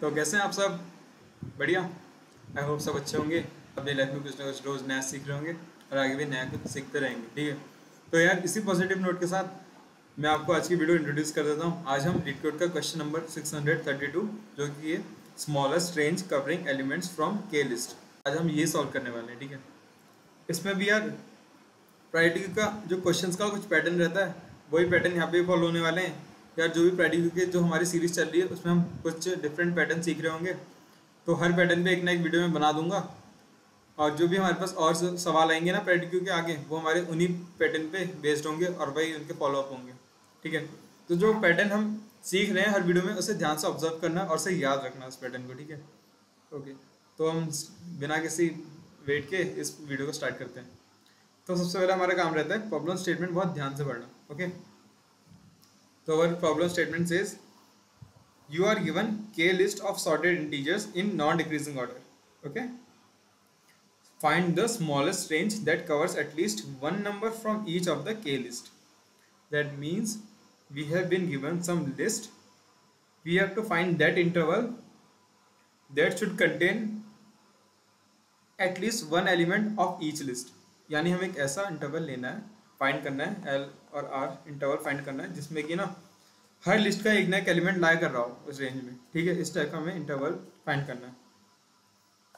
तो कैसे हैं आप सब? बढ़िया। आई होप सब अच्छे होंगे। अपनी लाइफ में कुछ ना कुछ रोज़ नया सीख रहे होंगे और आगे भी नया कुछ सीखते रहेंगे, ठीक है? तो यार, इसी पॉजिटिव नोट के साथ मैं आपको आज की वीडियो इंट्रोड्यूस कर देता हूँ। आज हम कोड का क्वेश्चन नंबर 632 जो कि है smallest range covering elements from K list आज हम ये सॉल्व करने वाले हैं, ठीक है? इसमें भी यार प्रायोरिटी का जो क्वेश्चंस का कुछ पैटर्न रहता है, वही पैटर्न यहाँ पे फॉलो होने वाले हैं। यार जो भी प्रायोरिटी के जो हमारी सीरीज़ चल रही है, उसमें हम कुछ डिफरेंट पैटर्न सीख रहे होंगे। तो हर पैटर्न पे एक ना एक वीडियो में बना दूँगा। और जो भी हमारे पास और सवाल आएँगे ना प्रायोरिटी के आगे, वो हमारे उन्हीं पैटर्न पे बेस्ड होंगे और वही उनके फॉलोअप होंगे। ठीक है? तो जो पैटर्न हम सीख रहे हैं हर वीडियो में, उसे ध्यान से ऑब्ज़र्व करना और उसे याद रखना उस पैटर्न को, ठीक है? ओके तो हम बिना किसी वेट के इस वीडियो को स्टार्ट करते हैं। तो सबसे पहले हमारा काम रहता है प्रॉब्लम स्टेटमेंट बहुत ध्यान से पढ़ना okay So our problem statement says you are given k list of sorted integers in non-decreasing order. Okay. Find the smallest range that covers at least one number from each of the k list. That means we have been given some list. We have to find that interval that should contain at least one element of each list. यानी हमें एक ऐसा interval लेना है find करना है L और R interval find करना है, जिसमें कि ना हर लिस्ट का एक ना एक एलिमेंट लाई कर रहा हो उस रेंज में, ठीक है? इस टाइप का हमें इंटरवल फाइंड करना है।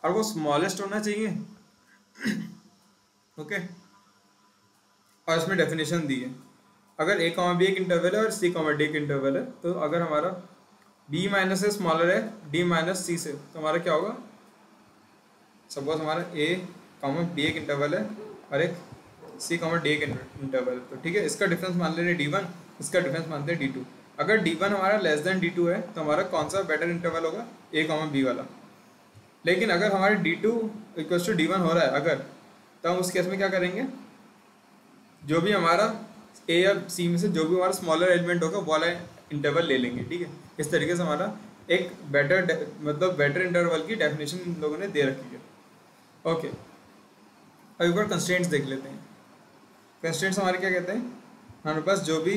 और वो स्मॉलेस्ट होना चाहिए ओके और इसमें डेफिनेशन दी है। अगर ए कॉमा बी एक इंटरवल है और सी कॉमा डी एक इंटरवल है तो अगर हमारा बी माइनस से स्मॉलर है डी माइनस सी से तो हमारा क्या होगा? सपोज़ हमारा ए कॉमा बी एक इंटरवल है और एक सी कॉमर डे के इंटरवल तो ठीक है, इसका डिफरेंस मान ले रहे डी वन इसका डिफरेंस मानते हैं डी टू अगर डी वन हमारा लेस देन डी टू है तो हमारा कौन सा बेटर इंटरवल होगा? ए कॉमर बी वाला. लेकिन अगर हमारे D two equal to D one हो रहा है, अगर तो हम उस केस में क्या करेंगे? जो भी हमारा ए या सी में से जो भी हमारा स्मॉलर एलिमेंट होगा, वो वाला इंटरवल ले लेंगे, ठीक है? इस तरीके से हमारा एक बेटर मतलब बेटर इंटरवल की डेफिनेशन लोगों ने दे रखी है. ओके अब एक बार कंस्टेंट्स देख लेते हैं. कंस्टेंट्स हमारे क्या कहते हैं? हमारे पास जो भी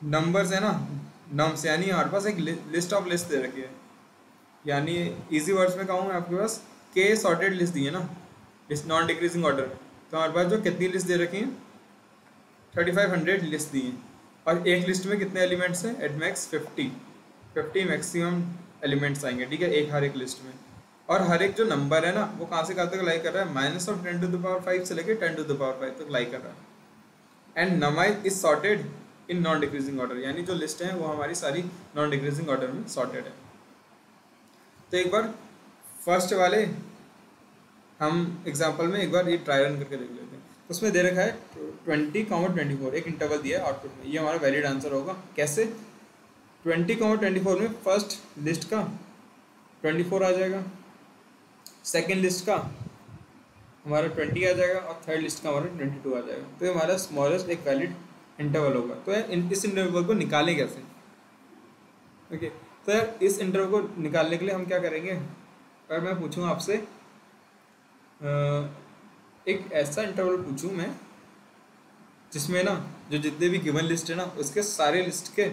नंबर्स है ना नम्स यानी हमारे पास एक लिस्ट ऑफ़ लिस्ट दे रखी है। यानी इजी वर्ड्स में कहूँ आपके पास के सॉर्टेड लिस्ट दी है ना, इस नॉन डिक्रीजिंग ऑर्डर तो हमारे पास जो कितनी लिस्ट दे रखी है? थर्टी फाइव हंड्रेड लिस्ट दी है। और एक लिस्ट में कितने एलिमेंट्स हैं? At max fifty fifty maximum elements आएँगे, ठीक है? एक हर एक लिस्ट में। और हर एक जो नंबर है ना, वो कहाँ से कहाँ तक लाई कर रहा है? Minus of ten to the power five से लेकर ten to the power five तक लाई कर रहा है। And नमाई is sorted in non decreasing order यानी जो लिस्ट है, वो हमारी सारी नॉन डिक्रीजिंग ऑर्डर में सॉर्टेड है। तो एक बार फ़र्स्ट वाले, हम एग्ज़ाम्पल में एक बार ये ट्राई रन करके देख लेते हैं। उसमें दे रखा है ट्वेंटी कॉमर ट्वेंटी फोर एक इंटरवल दिया है आउटपुट में। ये हमारा वैलिड आंसर होगा। कैसे? ट्वेंटी कॉमर ट्वेंटी फोर में फ़र्स्ट लिस्ट का ट्वेंटी फोर आ जाएगा। सेकेंड लिस्ट का, हमारा ट्वेंटी आ जाएगा और थर्ड लिस्ट का हमारा ट्वेंटी टू आ जाएगा। तो ये हमारा स्मॉलेस्ट एक वैलिड इंटरवल होगा। तो यार इस इंटरवल को निकालें कैसे? ओके तो यार इस इंटरवल को निकालने के लिए हम क्या करेंगे? अगर मैं पूछूँ आपसे एक ऐसा इंटरवल पूछूँ मैं, जिसमें ना, जो जितने भी गिवन लिस्ट है ना, उसके सारे लिस्ट के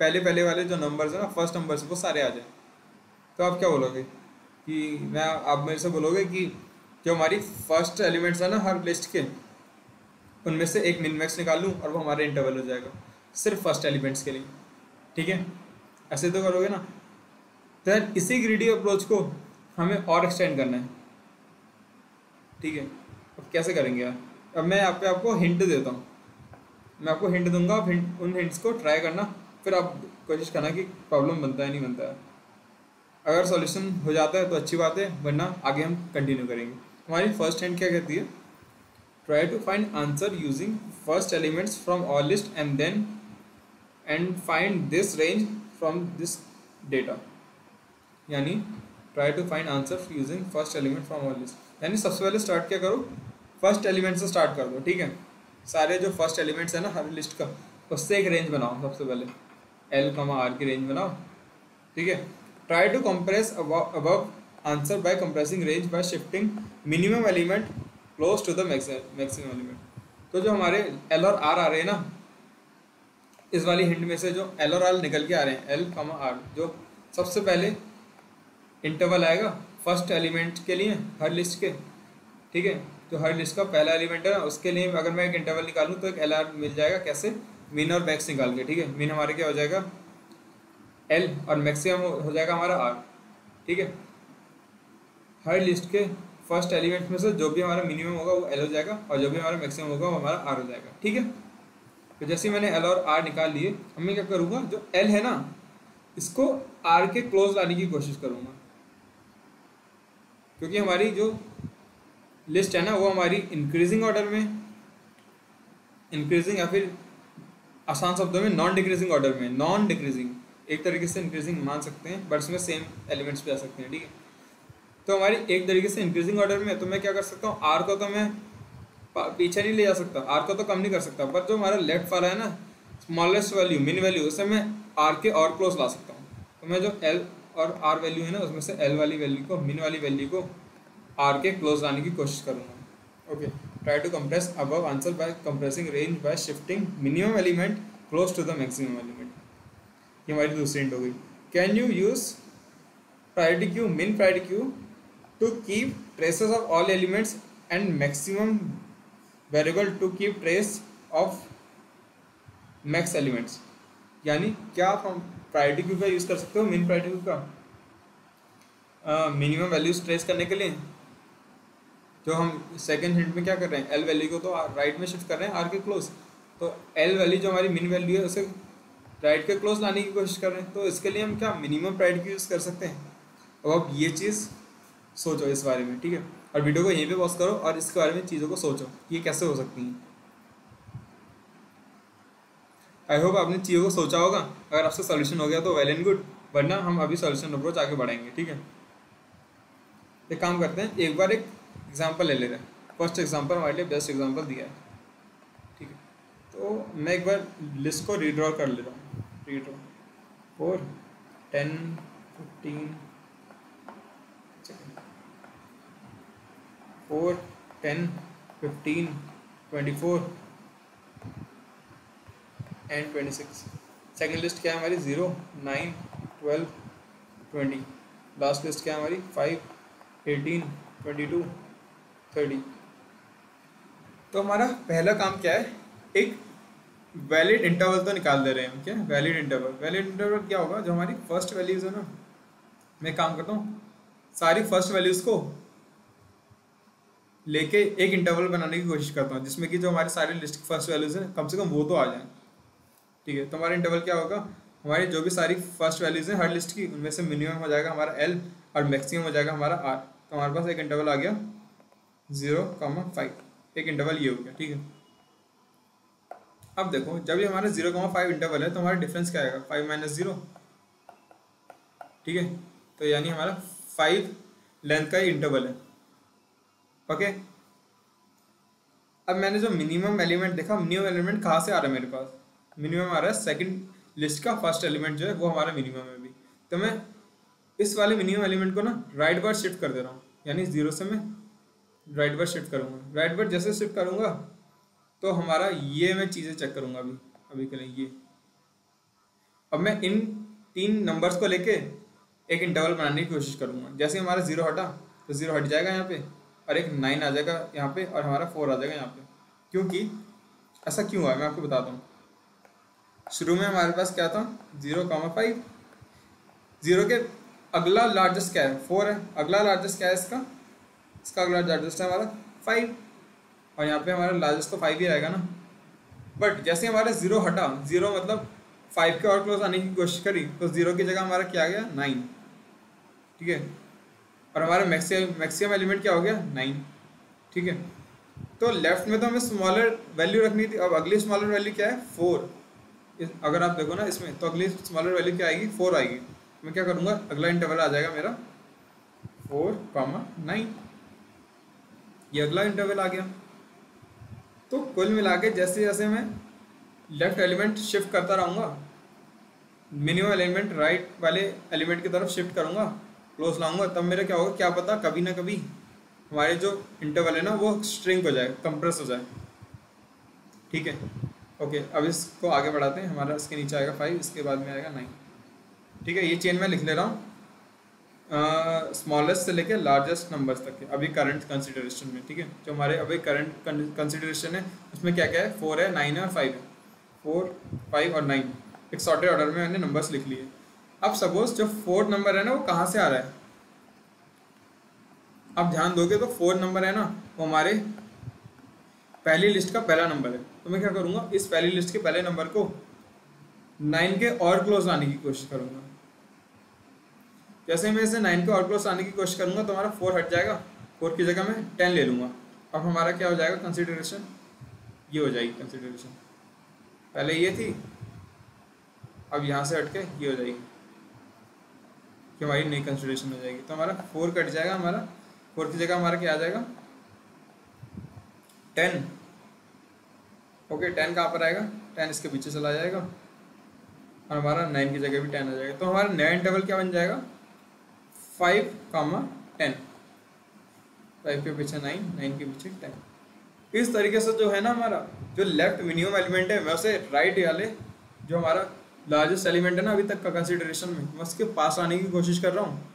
पहले पहले वाले जो नंबर्स हैं ना फ़र्स्ट नंबर्स वो सारे आ जाए। तो आप क्या बोलोगे? कि मैं, आप मेरे से बोलोगे कि जो हमारी फ़र्स्ट एलिमेंट्स है ना हर लिस्ट के, उनमें से एक मिन मैक्स निकाल लूँ और वो हमारा इंटरवल हो जाएगा। सिर्फ़ फ़र्स्ट एलिमेंट्स के लिए। ठीक है? ऐसे तो करोगे ना? तो इसी ग्रीडी अप्रोच को हमें और एक्सटेंड करना है। ठीक है? अब कैसे करेंगे यार? अब मैं आप पे आपको हिंट देता हूँ। मैं आपको हिंट दूँगा, आप हिंट उन हिंट्स को ट्राई करना, फिर आप कोशिश करना कि प्रॉब्लम बनता है, नहीं बनता है। अगर सॉल्यूशन हो जाता है तो अच्छी बात है, वरना आगे हम कंटिन्यू करेंगे। हमारी फ़र्स्ट हैंड क्या कहती है? Try to find answer using first elements from all list and then and find this range from this data यानी try to find answer using first element from all list यानी सबसे पहले start क्या करो? First element से start कर दो, ठीक है? सारे जो फ़र्स्ट एलिमेंट्स है ना, हर लिस्ट का, उससे एक रेंज बनाओ सबसे पहले। एल कमा आर की रेंज बनाओ, ठीक है? Try to compress above answer by compressing range by shifting minimum element close to the maximum element. तो जो हमारे L और R आ रहे हैं ना, इस वाली हिंट में से जो एल और आर निकल के आ रहे हैं एल कमा आर जो सबसे पहले इंटरवल आएगा फ़र्स्ट एलिमेंट के लिए, हर लिस्ट के, ठीक है? तो हर लिस्ट का पहला एलिमेंट है ना, उसके लिए अगर मैं एक इंटरवल निकालूँ तो एक एल आर मिल जाएगा, कैसे? मीन और मैक्स निकाल के, ठीक है? मीन हमारे क्या हो जाएगा? एल और मैक्सिमम हो जाएगा हमारा आर ठीक है? हर लिस्ट के फ़र्स्ट एलिमेंट में से जो भी हमारा मिनिमम होगा वो एल हो जाएगा और जो भी हमारा मैक्सिमम होगा वो हमारा आर हो जाएगा, ठीक है? तो जैसे मैंने एल और आर निकाल लिए, अब मैं क्या करूँगा, जो एल है ना, इसको आर के क्लोज लाने की कोशिश करूँगा। क्योंकि हमारी जो लिस्ट है ना, वो हमारी इंक्रीजिंग ऑर्डर में इंक्रीजिंग या फिर आसान शब्दों में नॉन डिक्रीजिंग ऑर्डर में नॉन डिक्रीजिंग एक तरीके से इंक्रीजिंग मान सकते हैं बट उसमें सेम एलिमेंट्स भी आ सकते हैं, ठीक है? तो हमारी एक तरीके से इंक्रीजिंग ऑर्डर में तो मैं क्या कर सकता हूँ? आर को तो मैं पीछे नहीं ले जा सकता। आर को तो कम नहीं कर सकता पर जो हमारा लेफ़्ट वाला है ना स्मॉलेस्ट वैल्यू मिन वैल्यू उसे मैं आर के और क्लोज ला सकता हूँ। तो मैं जो एल और आर वैल्यू है ना, उसमें से एल वाली वैल्यू को मिन वाली वैल्यू को आर के क्लोज लाने की कोशिश करूँगा। Okay try to compress above answer by compressing range by shifting minimum element close to the maximum element ये हमारी दूसरी हिंट हो गई can you use priority queue min priority queue to keep traces of all elements and maximum variable to keep trace of max elements? यानी क्या आप हम priority queue का यूज़ कर सकते हो मिन प्रायोरिटी क्यू का मिनिमम वैल्यूज़ ट्रेस करने के लिए। जो हम सेकेंड हिंट में क्या कर रहे हैं? एल वैल्यू को तो राइट में शिफ्ट कर रहे हैं आर के क्लोज तो एल वैल्यू जो हमारी मिन वैल्यू है, उसे राइट के क्लोज लाने की कोशिश कर रहे हैं तो इसके लिए हम क्या मिनिमम प्रायोरिटी यूज़ कर सकते हैं? अब आप ये चीज़ सोचो इस बारे में, ठीक है? और वीडियो को यहीं पे पॉज करो और इसके बारे में चीज़ों को सोचो, ये कैसे हो सकती हैं? आई होप आपने चीज़ों को सोचा होगा। अगर आपसे सोल्यूशन हो गया तो वेल एंड गुड वरना हम अभी सोल्यूशन अप्रोच आगे बढ़ाएँगे, ठीक है? एक काम करते हैं, एक बार एक एग्ज़ाम्पल ले ले रहे हैं। फ़र्स्ट एग्ज़ाम्पल हमारे लिए बेस्ट एग्ज़ाम्पल दिया है, ठीक है? तो मैं एक बार लिस्ट को रिड्रॉ कर ले रहा हूँ। Redraw four ten fifteen four ten fifteen twenty four and twenty six second list क्या है हमारी? Zero nine twelve twenty last list क्या है हमारी? Five eighteen twenty two thirty तो हमारा पहला काम क्या है? एक वैलिड इंटरवल तो निकाल दे रहे हैं क्या? वैलिड इंटरवल वैलिड इंटरवल क्या होगा? जो हमारी फ़र्स्ट वैल्यूज़ है ना, मैं काम करता हूँ, सारी फ़र्स्ट वैल्यूज़ को लेके एक इंटरवल बनाने की कोशिश करता हूँ, जिसमें कि जो हमारे सारे लिस्ट की फ़र्स्ट वैल्यूज़ हैं, कम से कम वो तो आ जाए। ठीक है? तो हमारा इंटरवल क्या होगा? हमारी जो भी सारी फ़र्स्ट वैल्यूज़ हैं, हर लिस्ट की, उनमें से मिनिमम हो जाएगा हमारा एल और मैक्सिमम हो जाएगा हमारा आर तो हमारे पास एक इंटरवल आ गया ज़ीरो कॉमा फाइव एक इंटरवल ये हो गया, ठीक है? अब देखो, जब ये हमारा ज़ीरो फाइव इंटरवल है तो हमारा डिफरेंस क्या आएगा? फाइव माइनस ज़ीरो ठीक है? तो यानी हमारा फाइव लेंथ का ही इंटरवल है। ओके अब मैंने जो मिनिमम एलिमेंट देखा मिनिमम एलिमेंट कहाँ से आ रहा है मेरे पास? मिनिमम आ रहा है सेकंड लिस्ट का फ़र्स्ट एलिमेंट जो है, वो हमारा मिनिमम है भी तो मैं इस वाले मिनिमम एलिमेंट को ना राइट बार शिफ्ट कर दे रहा हूँ। यानी ज़ीरो से मैं राइट बार शिफ्ट करूँगा। राइट बार जैसे शिफ्ट करूँगा तो हमारा ये मैं चीज़ें चेक करूँगा अभी अभी के लिए ये। अब मैं इन तीन नंबर्स को लेके एक इंटरवल बनाने की कोशिश करूँगा। जैसे हमारा ज़ीरो हटा तो ज़ीरो हट जाएगा यहाँ पे और एक नाइन आ जाएगा यहाँ पे और हमारा फोर आ जाएगा यहाँ पे। क्योंकि ऐसा क्यों हुआ मैं आपको बताता हूँ। शुरू में हमारे पास क्या था? ज़ीरो कामा फाइव ज़ीरो के अगला लार्जेस्ट क्या है? फोर है। अगला लार्जेस्ट क्या है इसका? इसका अगला लार्जेस्ट है हमारा फाइव और यहाँ पे हमारा लार्जेस्ट तो फाइव ही रहेगा ना। बट जैसे हमारा ज़ीरो हटा ज़ीरो मतलब फाइव के और क्लोज आने की कोशिश करी तो ज़ीरो की जगह हमारा क्या आ गया? नाइन ठीक है? और हमारा मैक्सिमम मैक्सिमम एलिमेंट क्या हो गया? नाइन ठीक है? तो लेफ़्ट में तो हमें स्मॉलर वैल्यू रखनी थी, अब अगली स्मॉलर वैल्यू क्या है? फोर अगर आप देखो ना इसमें तो अगली स्मॉलर वैल्यू क्या आएगी? फोर आएगी। मैं क्या करूँगा? अगला इंटरवल आ जाएगा मेरा। फोर कॉमा नाइन ये अगला इंटरवल आ गया। तो कुल मिला के जैसे जैसे मैं लेफ़्ट एलिमेंट शिफ्ट करता रहूँगा मिनिमम एलिमेंट राइट वाले एलिमेंट की तरफ़ शिफ्ट करूँगा क्लोज लाऊँगा, तब मेरा क्या होगा, क्या पता कभी ना कभी हमारे जो इंटरवल है ना, वो स्ट्रिंग हो जाए कंप्रेस हो जाए। ठीक है? ओके अब इसको आगे बढ़ाते हैं, हमारा इसके नीचे आएगा फाइव इसके बाद में आएगा नाइन ठीक है, ये चेन मैं लिख ले रहा हूँ। स्मॉलेस्ट से लेके लार्जेस्ट नंबर्स तक के, अभी करंट कंसिडरेशन में, ठीक है? जो हमारे अभी करंट कंसिडरेशन है, उसमें क्या क्या है? फोर है नाइन है और फाइव है। फोर फाइव और नाइन एक सॉर्टेड ऑर्डर में मैंने नंबर्स लिख लिए। अब सपोज़ जो फोर्थ नंबर है ना, वो कहाँ से आ रहा है? अब ध्यान दोगे तो फोर्थ नंबर है ना, वो हमारे पहली लिस्ट का पहला नंबर है। तो मैं क्या करूँगा? इस पहली लिस्ट के पहले नंबर को नाइन के और क्लोज लाने की कोशिश करूँगा। जैसे मैं इसे नाइन के और क्लोज लाने की कोशिश करूँगा तो हमारा फोर हट जाएगा। फोर की जगह मैं टेन ले लूँगा। अब हमारा क्या हो जाएगा? कंसिडरेशन ये हो जाएगी कंसिडरेशन पहले ये थी, अब यहाँ से हट के ये हो जाएगी। कि हमारी नई कंसिडरेशन हो जाएगी। तो हमारा फोर कट जाएगा, हमारा फोर की जगह हमारा क्या आ जाएगा? टेन ओके टेन कहाँ पर आएगा? टेन इसके पीछे चला जाएगा। और हमारा नाइन की जगह भी टेन आ जाएगा। तो हमारा नया इंटरवल क्या बन जाएगा? फाइव कामा टेन। फाइव के पीछे नाइन नाइन के पीछे टेन। इस तरीके से जो है ना हमारा, जो लेफ़्ट मिनिमम एलिमेंट है, वैसे राइट वाले, जो हमारा लार्जेस्ट एलिमेंट है ना, अभी तक का कंसिडरेशन में, मैं उसके पास आने की कोशिश कर रहा हूँ।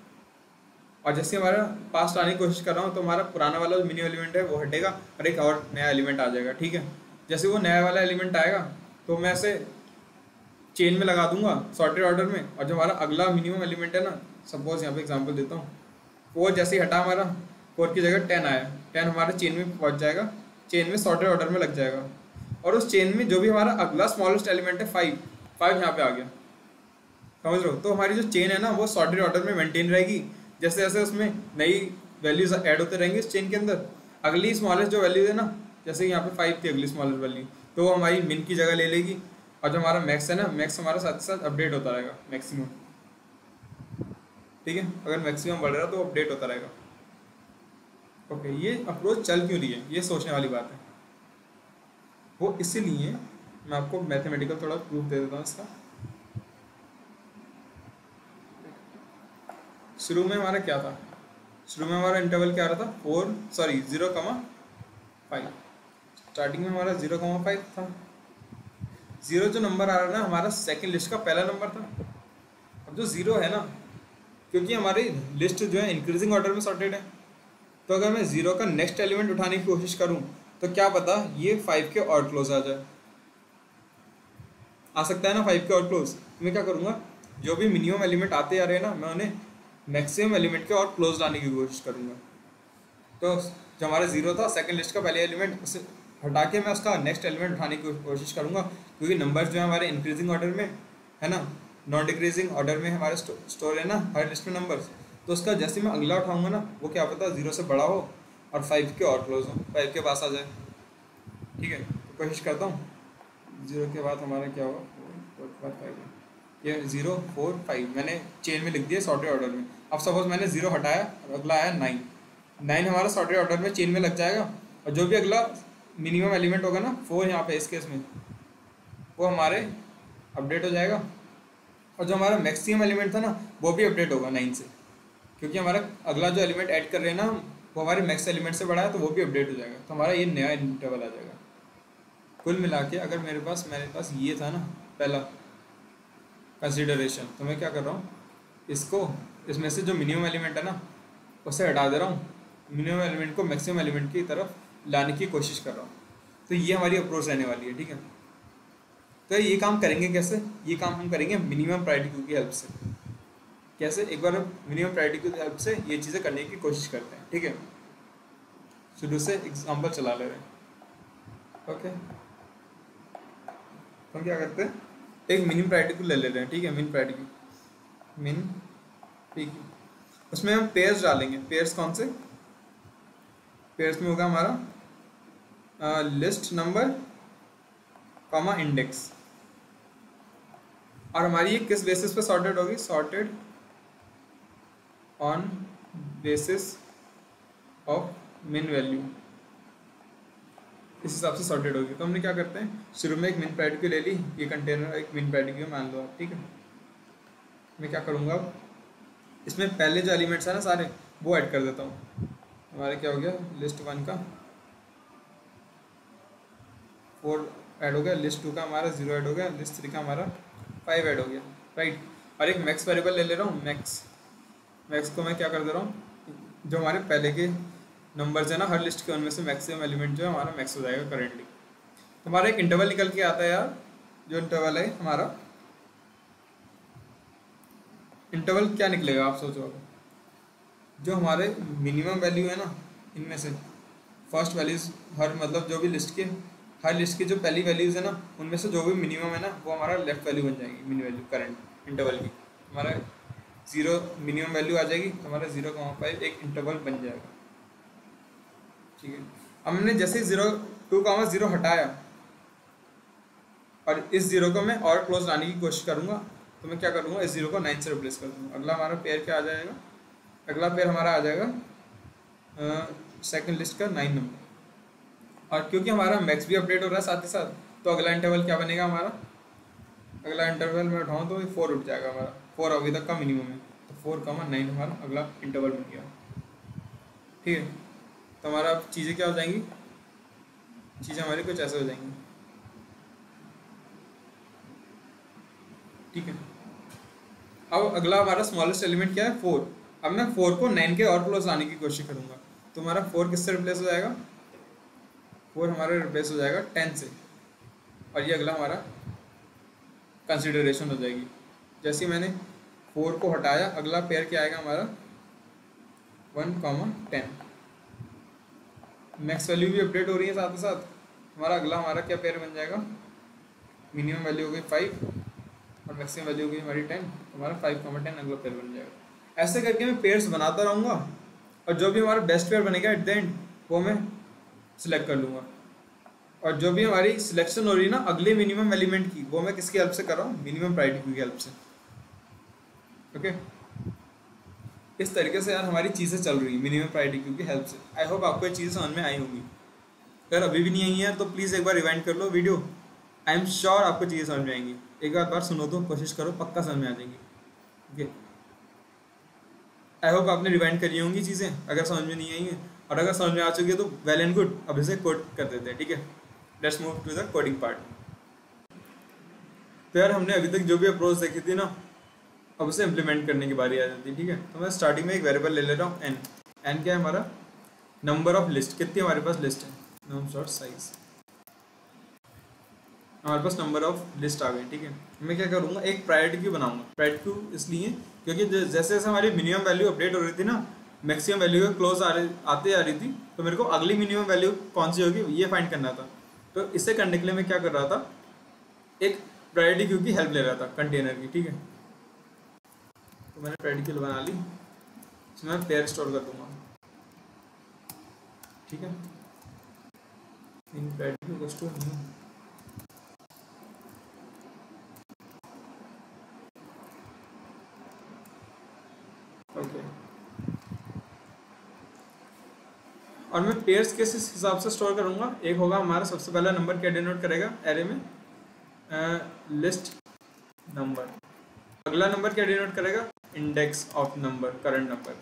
और जैसे हमारा पास आने की कोशिश कर रहा हूँ तो हमारा पुराना वाला मिनिमम एलिमेंट है, वो हटेगा और एक और नया एलिमेंट आ जाएगा, ठीक है? जैसे वो नया वाला एलिमेंट आएगा तो मैं ऐसे चेन में लगा दूँगा सॉर्टेड ऑर्डर में, और जो हमारा अगला मिनिमम एलिमेंट है ना सपोज़ यहाँ पे एग्जांपल देता हूँ। फोर जैसे ही हटा हमारा फोर की जगह टेन आया। टेन हमारे चेन में पहुँच जाएगा। चेन में सॉर्टेड ऑर्डर में लग जाएगा। और उस चेन में जो भी हमारा अगला स्मॉलेस्ट एलिमेंट है फाइव फाइव यहाँ पे आ गया। समझ लो तो हमारी जो चेन है ना, वो सॉर्टेड ऑर्डर में मेंटेन रहेगी। जैसे जैसे उसमें नई वैल्यूज़ ऐड होते रहेंगे इस चेन के अंदर, अगली स्मॉलेस्ट जो वैल्यू है ना, जैसे यहाँ पे फाइव थी अगली स्मॉलेस्ट वैल्यू तो वो हमारी मिन की जगह ले लेगी। और जो हमारा मैक्स है ना मैक्स हमारा साथ साथ अपडेट होता रहेगा मैक्सिमम ठीक है? अगर मैक्सिमम बढ़ रहा तो अपडेट होता रहेगा। ओके ये अप्रोच चल क्यों रही है? ये सोचने वाली बात है। वो इसीलिए मैं आपको मैथमेटिकल थोड़ा प्रूफ दे देता हूँ इसका। शुरू में हमारा क्या था? शुरू में हमारा इंटरवल क्या आ रहा था? Four sorry zero comma five starting में हमारा ज़ीरो कमा फाइव था। ज़ीरो जो नंबर आ रहा है ना, हमारा सेकंड लिस्ट का पहला नंबर था। अब जो ज़ीरो है ना क्योंकि हमारी लिस्ट जो है इंक्रीजिंग ऑर्डर में सॉर्टेड है। तो अगर मैं ज़ीरो का नेक्स्ट एलिमेंट उठाने की कोशिश करूँ तो क्या पता ये फाइव के और क्लोज आ जाए। आ सकता है ना फाइव के और क्लोज मैं क्या करूँगा? जो भी मिनिमम एलिमेंट आते आ रहे हैं ना, मैं उन्हें मैक्सिमम एलिमेंट के और क्लोज लाने की कोशिश करूँगा। तो जो हमारा ज़ीरो था सेकंड लिस्ट का पहले एलिमेंट उसे हटा के मैं उसका नेक्स्ट एलिमेंट उठाने की कोशिश करूँगा, क्योंकि नंबर्स जो है हमारे इंक्रीजिंग ऑर्डर में, है ना? नॉन डिक्रीजिंग ऑर्डर में हमारे स्टोर है ना हर लिस्ट में नंबर तो उसका जैसे मैं अगला उठाऊँगा ना, वो क्या पता ज़ीरो से बड़ा हो और फाइव के और क्लोज हो फाइव के पास आ जाए। ठीक है? तो कोशिश करता हूँ। ज़ीरो के बाद हमारा क्या होगा ये ज़ीरो फोर फाइव मैंने चेन में लिख दिया सॉर्टेड ऑर्डर में। अब सपोज़ मैंने ज़ीरो हटाया, और अगला आया नाइन नाइन हमारा सॉर्टेड ऑर्डर में चेन में लग जाएगा। और जो भी अगला मिनिमम एलिमेंट होगा ना फोर यहाँ पे इस केस में, वो हमारे अपडेट हो जाएगा। और जो हमारा मैक्सिमम एलिमेंट था ना, वो भी अपडेट होगा नाइन से। क्योंकि हमारा अगला जो एलिमेंट ऐड कर रहे हैं ना, वो हमारे मैक्स एलिमेंट से बड़ा है तो वो भी अपडेट हो जाएगा। तो हमारा ये नया इंटरवल आ जाएगा। कुल मिला के अगर मेरे पास मेरे पास ये था ना, पहला कंसिडरेशन तो मैं क्या कर रहा हूँ, इसको, इसमें से जो मिनिमम एलिमेंट है ना, उसे हटा दे रहा हूँ। मिनिमम एलिमेंट को मैक्सिमम एलिमेंट की तरफ़ लाने की कोशिश कर रहा हूँ। तो ये हमारी अप्रोच रहने वाली है, ठीक है? तो ये काम करेंगे कैसे? ये काम हम करेंगे मिनिमम प्रायोरिटी क्यू की हेल्प से। कैसे? एक बार मिनिमम प्रायोरिटी क्यू की हेल्प से ये चीज़ें करने की कोशिश करते हैं, ठीक है? शुरू से एग्ज़ाम्पल चला ले रहे हैं। ओके हम क्या करते हैं? एक मिनिमम प्रायोरिटी क्यू ले रहे हैं, ठीक है? मिन प्रायोरिटी क्यू मिन क्यू उसमें हम पेयर्स डालेंगे। पेयर्स कौन से? पेयर्स में होगा हमारा लिस्ट नंबर कॉमा इंडेक्स और हमारी ये किस बेसिस पे सॉर्टेड होगी? Sorted on basis of min value इस हिसाब से सॉर्टेड होगी। तो हमने क्या करते हैं? शुरू में एक मिन पैड की ले ली। ये कंटेनर एक मिन पैड की मान लो आप, ठीक है? मैं क्या करूँगा अब? इसमें पहले जो एलिमेंट्स है ना सारे, वो ऐड कर देता हूँ। हमारे क्या हो गया? लिस्ट वन का फोर ऐड हो गया। लिस्ट टू का हमारा ज़ीरो ऐड हो गया। लिस्ट थ्री का हमारा फाइव ऐड हो गया। राइट और एक मैक्स वेरिएबल ले ले रहा हूँ मैक्स मैक्स को मैं क्या कर दे रहा हूँ, जो हमारे पहले के नंबर्स है ना, हर लिस्ट के उनमें से मैक्सिमम एलिमेंट जो है हमारा मैक्स हो जाएगा करेंटली तो हमारा एक इंटरवल निकल के आता है यार, जो इंटरवल है हमारा। इंटरवल क्या निकलेगा, आप सोचो जो हमारे मिनिमम वैल्यू है ना, इनमें से। फ़र्स्ट वैल्यूज़ हर मतलब जो भी लिस्ट के हर लिस्ट की जो पहली वैल्यूज़ है ना, उनमें से जो भी मिनिमम है ना, वो हमारा लेफ़्ट वैल्यू बन जाएगी मिनी वैल्यू करंट इंटरवल की। हमारा ज़ीरो मिनिमम वैल्यू आ जाएगी, हमारा ज़ीरो कमा फाइव एक इंटरवल बन जाएगा। ठीक है? हमने जैसे ज़ीरो टू कामा ज़ीरो हटाया, और इस ज़ीरो को मैं और क्लोज लाने की कोशिश करूँगा तो मैं क्या करूँगा, इस ज़ीरो को नाइन से रिप्लेस कर दूँगा। अगला हमारा पेयर क्या आ जाएगा? अगला पेयर हमारा आ जाएगा सेकंड लिस्ट का नाइन नंबर और क्योंकि हमारा मैक्स भी अपडेट हो रहा है साथ ही साथ तो अगला इंटरवल क्या बनेगा हमारा? अगला इंटरवल में उठाऊँ तो फोर उठ जाएगा हमारा। फोर अभी तक का मिनिमम है तो फोर कमा नाइन हमारा अगला इंटरवल बन गया। ठीक है? तो हमारा चीज़ें क्या हो जाएँगी? चीज़ें हमारी कुछ ऐसे हो जाएँगी। ठीक है? अब अगला हमारा स्मॉलेस्ट एलिमेंट क्या है? फोर अब मैं फोर को नाइन के और क्लोज लाने की कोशिश करूँगा। तो हमारा फोर किससे रिप्लेस हो जाएगा? फोर हमारा रिप्लेस हो जाएगा टेन से। और ये अगला हमारा कंसिडरेशन हो जाएगी। जैसे मैंने फोर को हटाया, अगला पेयर क्या आएगा हमारा? One comma ten max value भी अपडेट हो रही है साथ ही साथ। हमारा अगला हमारा क्या पेयर बन जाएगा? मिनिमम वैल्यू हो गई फाइव और मैक्सिमम वैल्यू हो गई हमारी टेन हमारा फाइव कॉमा टेन अगला पेयर बन जाएगा। ऐसे करके मैं पेयर्स बनाता रहूँगा और जो भी हमारा बेस्ट पेयर बनेगा एट द एंड वो मैं सिलेक्ट कर लूँगा। और जो भी हमारी सिलेक्शन हो रही है ना, अगले मिनिमम एलिमेंट की, वो मैं किसकी हेल्प से कर रहा हूँ? मिनिमम प्रायोरिटी की हेल्प से। ओके इस तरीके से यार हमारी चीज़ें चल रही हैं मिनिमम प्रायोरिटी क्यू की हेल्प से। आई होप आपको ये चीज़ें समझ में आई होंगी। अगर अभी भी नहीं आई है तो प्लीज़ एक बार रिवाइंड कर लो वीडियो आई एम श्योर आपको चीज़ें समझ में आएँगी। एक बार बार सुनो तो कोशिश करो, पक्का समझ में आ जाएँगी। ओके आई होप आपने रिवाइंड करी होंगी चीज़ें, अगर समझ में नहीं आई है। और अगर समझ में आ चुकी है तो वेल एंड गुड अब इसे कोड कर देते हैं, ठीक है? Let's move to the coding part तो यार, हमने अभी तक जो भी अप्रोच देखी थी ना, अब उसे इम्प्लीमेंट करने की बारी आ जाती है, ठीक है? तो मैं स्टार्टिंग में एक वेरिएबल ले ले रहा हूँ एन एन क्या है हमारा? नंबर ऑफ़ लिस्ट कितनी हमारे पास लिस्ट है? नम शॉर्ट साइज़ हमारे पास नंबर ऑफ़ लिस्ट आ गई, ठीक है? मैं क्या करूँगा? एक प्रायोरिटी क्यू बनाऊँगा। प्रायोरिटी क्यू इसलिए, क्योंकि जैसे जैसे हमारी मिनिमम वैल्यू अपडेट हो रही थी ना मैक्सिमम वैल्यू के क्लोज आ रही, आते आ रही थी तो मेरे को अगली मिनिमम वैल्यू कौन सी होगी, ये फाइंड करना था। तो इसे करने के लिए मैं क्या कर रहा था, एक प्रायोरिटी क्यू की हेल्प ले रहा था कंटेनर की, ठीक है? तो मैंने प्रायोरिटी क्यू बना ली, इसमें मैं पेयर स्टोर कर दूँगा। ठीक है? इन प्रायोरिटी क्यू को स्टोर नहीं ओके और मैं पेयर्स के हिसाब से स्टोर करूँगा? एक होगा हमारा सबसे पहला नंबर क्या डिनोट करेगा? एरे में लिस्ट नंबर अगला नंबर क्या डिनोट करेगा? Index of number current number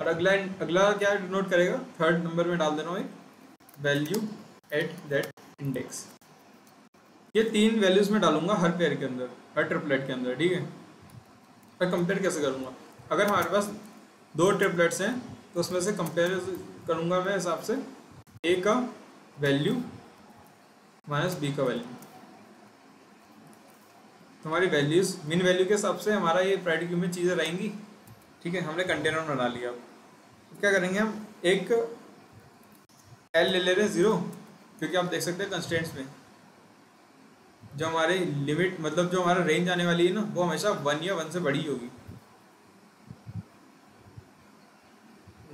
और अगला अगला क्या डिनोट करेगा? थर्ड नंबर में डाल देना एक. वैल्यू एट दैट इंडेक्स ये तीन वैल्यूज़ में डालूँगा हर पेयर के अंदर, हर ट्रिपलेट के अंदर, ठीक है? मैं कंपेयर कैसे करूँगा? अगर हमारे पास दो ट्रिपलेट्स हैं तो उसमें से कंपेयर करूँगा मैं हिसाब से। ए का वैल्यू माइनस बी का वैल्यू तो हमारी वैल्यूज़ मिन वैल्यू के हिसाब से हमारा ये प्राइड में चीज़ें रहेंगी। ठीक है, हमने कंटेनर बना लिया। अब क्या करेंगे हम? एक एल ले ले रहे हैं ज़ीरो क्योंकि आप देख सकते हैं कंस्टेंट्स में। जो हमारे लिमिट मतलब जो हमारा रेंज आने वाली है ना, वो हमेशा वन या वन से बड़ी होगी।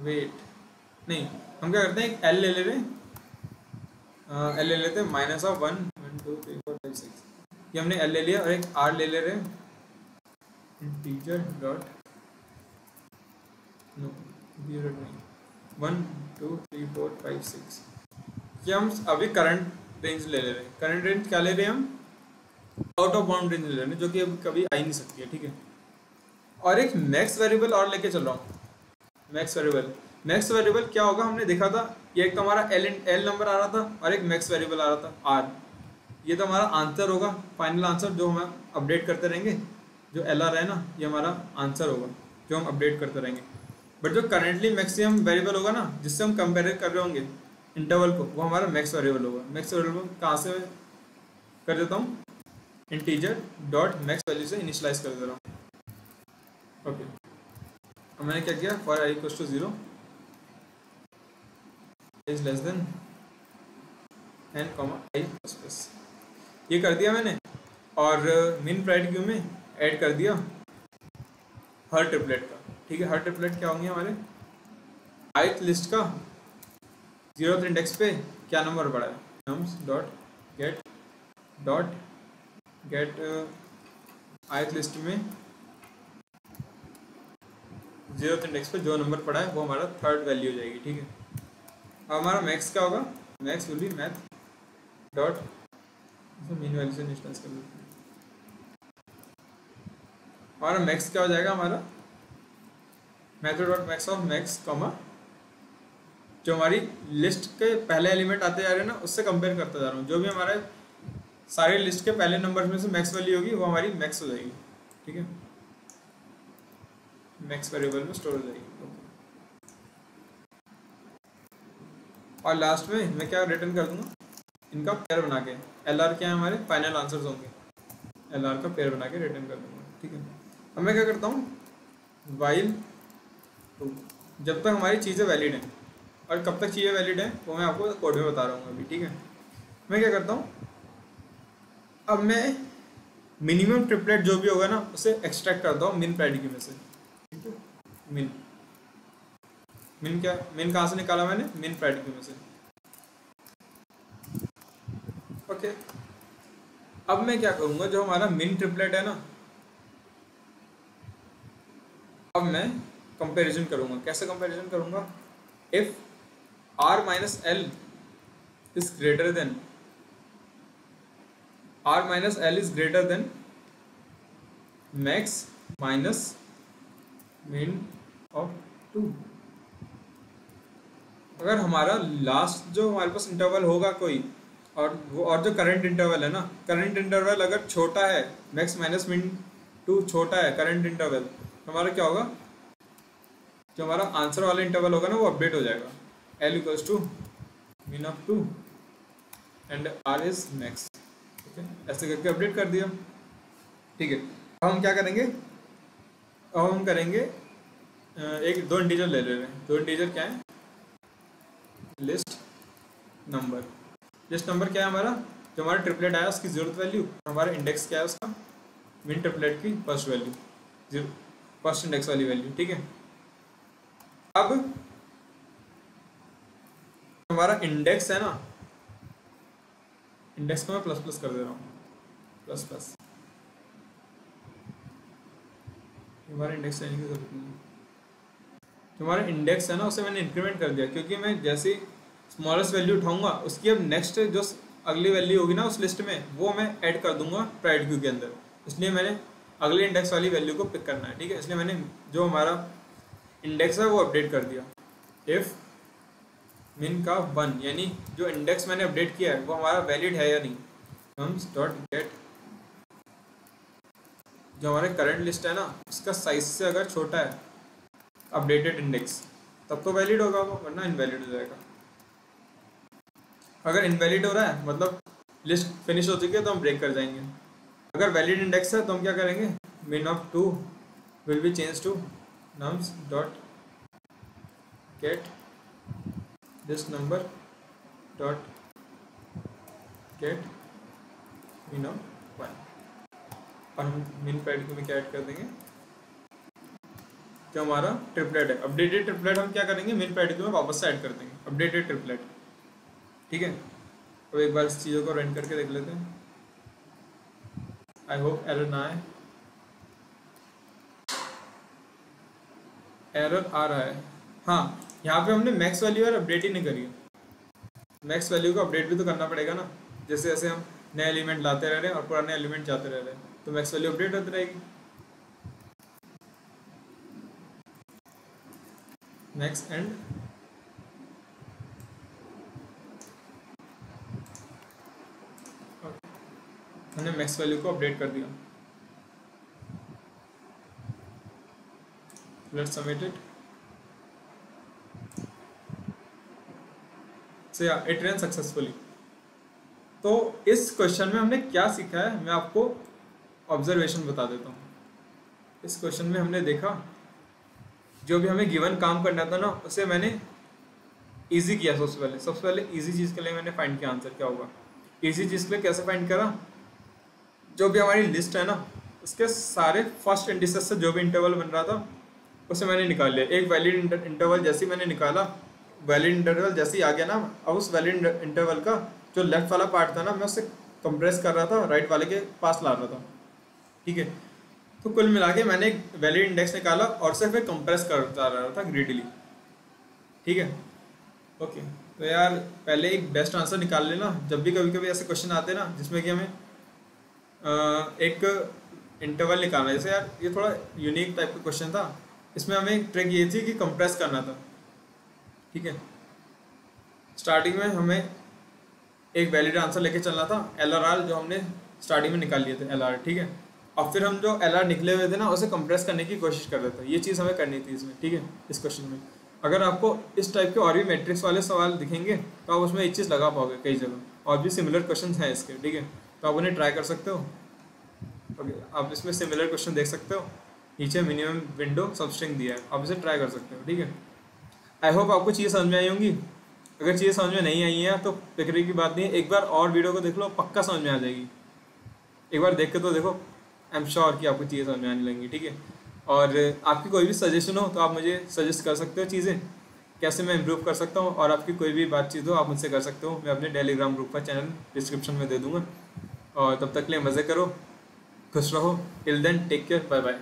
वेट। नहीं, हम क्या करते हैं, एक एल ले ले रहे हैं एल ले लेते हैं minus of one one two three four five six ये हमने एल ले लिया और एक आर ले ले रहे हैं। टीचर डॉट नो ज़ीरो नहीं। One two three four five six ये हम अभी करंट रेंज ले ले रहे हैं। करंट रेंज क्या ले रहे हैं हम? आउट ऑफ़ बाउंड रेंज लेने जो कि अब कभी आ ही नहीं सकती है, ठीक है। और एक नेक्स्ट वेरिएबल और लेके चल रहा हूँ। मैक्स वेरिएबल मैक्स वेरिएबल क्या होगा? हमने देखा था, ये एक तो हमारा एल एल नंबर आ रहा था और एक मैक्स वेरिएबल आ रहा था आर ये तो हमारा आंसर होगा फाइनल आंसर जो हम अपडेट करते रहेंगे, जो एल आर है ना, ये हमारा आंसर होगा, जो हम अपडेट करते रहेंगे. बट जो करेंटली मैक्सिमम वेरिएबल होगा ना, जिससे हम कंपेयर कर रहे होंगे इंटरवल को, वो हमारा मैक्स वेरिएबल होगा. मैक्स वेरिएबल कहाँ से कर देता हूँ? इंटीजर डॉट मैक्स वैल्यू से इनिशलाइज कर दे रहा हूँ. ओके अब मैंने क्या किया? For I equal to zero is less than N comma I plus ये कर दिया मैंने। और मिन प्राइड क्यू में ऐड कर दिया हर ट्रिपलेट का। ठीक है, हर ट्रिपलेट क्या होंगे हमारे? आइथ लिस्ट का ज़ीरो इंडेक्स पे क्या नंबर पड़ा है? Nums dot get dot get ith list में ज़ीरो इंडेक्स पे जो नंबर पड़ा है, वो हमारा थर्ड वैल्यू हो जाएगी, ठीक है? अब हमारा मैक्स क्या होगा? Max will be math dot min value से डिस्टेंस कर लेते हमारा मैक्स क्या हो जाएगा हमारा? Method dot max of max comma जो हमारी लिस्ट के पहले एलिमेंट आते जा रहे हैं ना, उससे कंपेयर करता जा रहा हूँ। जो भी हमारे सारे लिस्ट के पहले नंबर में से मैक्स वैल्यू होगी, वो हमारी मैक्स हो जाएगी, ठीक है? मैक्स वेरिएबल में स्टोर हो जाएगी। और लास्ट में मैं क्या रिटर्न कर दूँगा? इनका पेयर बना के। एल आर क्या है हमारे? फाइनल आंसर्स होंगे। एल आर का पेयर बना के रिटर्न कर दूँगा। ठीक है? अब मैं क्या करता हूँ? वाइल तो जब तक हमारी चीज़ें वैलिड हैं, और कब तक चीज़ें वैलिड हैं, वो मैं आपको कोड में बता रहा हूँ अभी, ठीक है? मैं क्या करता हूँ? अब मैं मिनिमम ट्रिपलेट जो भी होगा ना, उसे एक्सट्रैक्ट करता हूँ मिन प्राइडिकी में से। मिन मिन क्या? मिन कहाँ से निकाला मैंने? मिन प्राइडिकी में से। ओके अब मैं क्या करूँगा? जो हमारा मिन ट्रिपलेट है ना, अब मैं कंपैरिजन करूँगा। कैसे कंपैरिजन करूँगा? If R minus L is greater than R minus L is greater than max minus min of two अगर हमारा लास्ट जो हमारे पास इंटरवल होगा कोई, और वो, और जो करंट इंटरवल है ना करंट इंटरवल अगर छोटा है मैक्स माइनस मिन टू छोटा है करंट इंटरवल तो हमारा क्या होगा? जो हमारा आंसर वाला इंटरवल होगा ना, वो अपडेट हो जाएगा। L equals to min of two and R is max ठीक है? ऐसे करके अपडेट कर दिया। ठीक है। हम क्या करेंगे? अब हम करेंगे एक दो इंटीजर ले ले रहे हैं। दो इंटीजर क्या है? लिस्ट नंबर लिस्ट नंबर क्या है हमारा? जो हमारा ट्रिपलेट आया, उसकी ज़ीरो वैल्यू हमारा इंडेक्स क्या है उसका? मिन ट्रिपलेट की first value zero first index वाली वैल्यू ठीक है? अब हमारा इंडेक्स है ना? इंडेक्स को मैं प्लस प्लस कर दे रहा हूँ। प्लस प्लस हमारा इंडेक्स लेने की ज़रूरत नहीं हमारा इंडेक्स है ना, उसे मैंने इंक्रीमेंट कर दिया। क्योंकि मैं जैसे स्मॉलेस्ट वैल्यू उठाऊँगा, उसकी अब नेक्स्ट जो अगली वैल्यू होगी ना उस लिस्ट में, वो मैं ऐड कर दूँगा प्राइड क्यू के अंदर। इसलिए मैंने अगले इंडेक्स वाली वैल्यू को पिक करना है, ठीक है? इसलिए मैंने जो हमारा इंडेक्स है, वो अपडेट कर दिया। इफ़ मिन का वन यानी जो इंडेक्स मैंने अपडेट किया है, वो हमारा वैलिड है या नहीं? कम्स डॉट गेट जो हमारे करंट लिस्ट है ना, उसका साइज़ से अगर छोटा है अपडेटेड इंडेक्स तब तो वैलिड होगा वो, वरना इनवैलिड हो जाएगा। अगर इनवैलिड हो रहा है मतलब लिस्ट फिनिश हो चुकी है तो हम ब्रेक कर जाएँगे। अगर वैलिड इंडेक्स है तो हम क्या करेंगे? Min of two will be change to nums dot get this number dot get min of और हम मिन पैड को भी क्या ऐड कर देंगे। जो हमारा ट्रिपलेट है। अपडेटेड ट्रिपलेट हम क्या करेंगे? मिन पैड में वापस से ऐड कर देंगे। अपडेटेड ट्रिपलेट ठीक है? तो एक बार इस चीज़ों को रन करके देख लेते हैं। आई होप एरर ना आए। एरर आ रहा है। हाँ यहाँ पे हमने मैक्स वैल्यू और अपडेट ही नहीं करी मैक्स वैल्यू को अपडेट भी तो करना पड़ेगा ना। जैसे जैसे हम नए एलिमेंट लाते रह रहे हैं और पुराने एलिमेंट जाते रह रहे हैं। तो मैक्स वैल्यू अपडेट होती रहेगी। मैक्स एंड हमने मैक्स वैल्यू को अपडेट कर दिया। Let's submit it so, yeah तो इस क्वेश्चन में हमने क्या सीखा है? मैं आपको ऑब्जर्वेशन बता देता हूँ। इस क्वेश्चन में हमने देखा, जो भी हमें गिवन काम करना था ना, उसे मैंने इजी किया सबसे पहले। सबसे पहले इजी चीज़ के लिए मैंने फाइंड किया आंसर क्या होगा? इजी चीज़ के लिए कैसे फाइंड करा? जो भी हमारी लिस्ट है ना, उसके सारे फ़र्स्ट इंडिसेस से जो भी इंटरवल बन रहा था, उसे मैंने निकाल लिया। एक वैलिड इंटरवल जैसे मैंने निकाला वैलिड इंटरवल जैसे ही आ गया ना, अब उस वैलिड इंटरवल का जो लेफ़्ट वाला पार्ट था ना, मैं उसे कंप्रेस कर रहा था राइट वाले के पास ला रहा था। ठीक है? तो कुल मिला के मैंने एक वैलिड इंडेक्स निकाला और सिर्फ़ एक कंप्रेस करता रहा था ग्रीडली ठीक है? ओके तो यार, पहले एक बेस्ट आंसर निकाल लेना। जब भी कभी कभी ऐसे क्वेश्चन आते हैं ना, जिसमें कि हमें एक इंटरवल निकालना जैसे यार, ये थोड़ा यूनिक टाइप का क्वेश्चन था। इसमें हमें ट्रिक ये थी कि कंप्रेस करना था। ठीक है? स्टार्टिंग में हमें एक वैलिड आंसर लेके चलना था। एल जो हमने स्टार्टिंग में निकाल लिए थे एल ठीक है? और फिर हम जो एलआर निकले हुए थे ना, उसे कंप्रेस करने की कोशिश कर रहे थे। ये चीज़ हमें करनी थी इसमें, ठीक है? इस क्वेश्चन में। अगर आपको इस टाइप के और भी मैट्रिक्स वाले सवाल दिखेंगे तो आप उसमें एक चीज़ लगा पाओगे कई जगह। और भी सिमिलर क्वेश्चन हैं इसके, ठीक है? तो आप उन्हें ट्राई कर सकते हो। ओके, आप इसमें सिमिलर क्वेश्चन देख सकते हो। नीचे मिनिमम विंडो सबस्ट्रिंग दिया है। आप इसे ट्राई कर सकते हो, ठीक है? आई होप आपको चीज़ समझ में आई होंगी। अगर चीज़ समझ में नहीं आई है तो फ़िक्र की बात नहीं है। एक बार और वीडियो को देख लो, पक्का समझ में आ जाएगी। एक बार देख के तो देखो आई एम श्योर कि आपको चीज़ें समझ आने लगेंगी, ठीक है? और आपकी कोई भी सजेशन हो तो आप मुझे सजेस्ट कर सकते हो चीज़ें। कैसे मैं इम्प्रूव कर सकता हूँ और आपकी कोई भी बातचीत हो, आप मुझसे कर सकते हो। मैं अपने टेलीग्राम ग्रुप का चैनल डिस्क्रिप्शन में दे दूँगा। और तब तक के लिए मज़े करो, खुश रहो। Till then take care bye bye